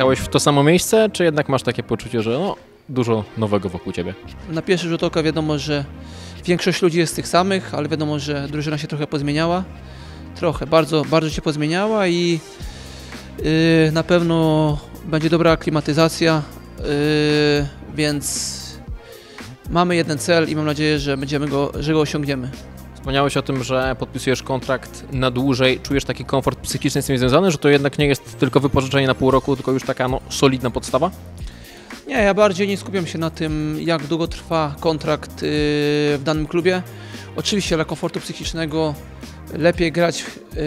Przyjechałeś w to samo miejsce, czy jednak masz takie poczucie, że no, dużo nowego wokół ciebie? Na pierwszy rzut oka wiadomo, że większość ludzi jest tych samych, ale wiadomo, że drużyna się trochę pozmieniała. Trochę, bardzo, bardzo się pozmieniała i yy, na pewno będzie dobra aklimatyzacja, yy, więc mamy jeden cel i mam nadzieję, że będziemy go, że go osiągniemy. Wspomniałeś o tym, że podpisujesz kontrakt na dłużej. Czujesz taki komfort psychiczny z tym związany, że to jednak nie jest tylko wypożyczenie na pół roku, tylko już taka no, solidna podstawa? Nie, ja bardziej nie skupiam się na tym, jak długo trwa kontrakt yy, w danym klubie. Oczywiście dla komfortu psychicznego lepiej grać yy,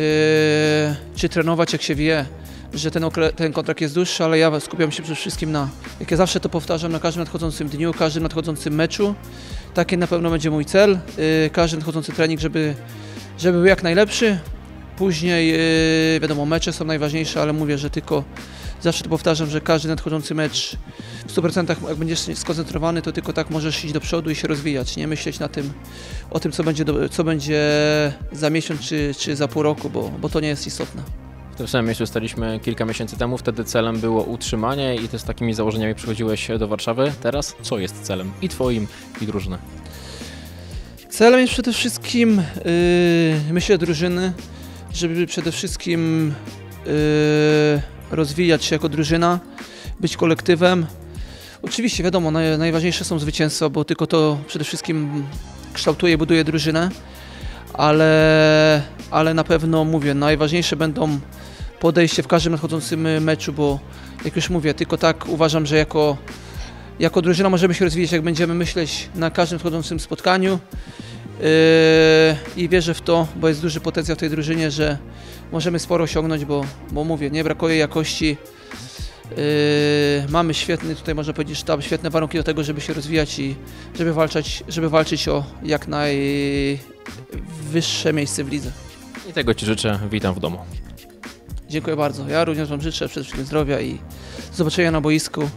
czy trenować, jak się wie, że ten, ten kontrakt jest dłuższy, ale ja skupiam się przede wszystkim na, jak ja zawsze to powtarzam, na każdym nadchodzącym dniu, każdym nadchodzącym meczu. Taki na pewno będzie mój cel. Yy, każdy nadchodzący trening, żeby, żeby był jak najlepszy. Później, yy, wiadomo, mecze są najważniejsze, ale mówię, że tylko zawsze to powtarzam, że każdy nadchodzący mecz w 100% jak będziesz skoncentrowany, to tylko tak możesz iść do przodu i się rozwijać, nie myśleć na tym, o tym, co będzie, co będzie za miesiąc czy, czy za pół roku, bo, bo to nie jest istotne. Tym samym miejscu staliśmy kilka miesięcy temu, wtedy celem było utrzymanie i ty z takimi założeniami przychodziłeś do Warszawy. Teraz co jest celem i twoim, i drużyny? Celem jest przede wszystkim, yy, myślę, drużyny, żeby przede wszystkim yy, rozwijać się jako drużyna, być kolektywem. Oczywiście, wiadomo, naj, najważniejsze są zwycięstwa, bo tylko to przede wszystkim kształtuje, buduje drużynę, ale, ale na pewno mówię, najważniejsze będą podejście w każdym nadchodzącym meczu, bo jak już mówię, tylko tak uważam, że jako, jako drużyna możemy się rozwijać, jak będziemy myśleć na każdym nadchodzącym spotkaniu. Yy, I wierzę w to, bo jest duży potencjał w tej drużynie, że możemy sporo osiągnąć, bo, bo mówię, nie brakuje jakości. Yy, mamy świetny, tutaj można powiedzieć, sztab, świetne warunki do tego, żeby się rozwijać i żeby walczyć, żeby walczyć o jak najwyższe miejsce w lidze. I tego ci życzę. Witam w domu. Dziękuję bardzo. Ja również Wam życzę przede wszystkim zdrowia i zobaczenia na boisku.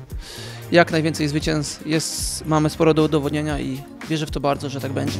Jak najwięcej zwycięstw. Jest, mamy sporo do udowodnienia i wierzę w to bardzo, że tak będzie.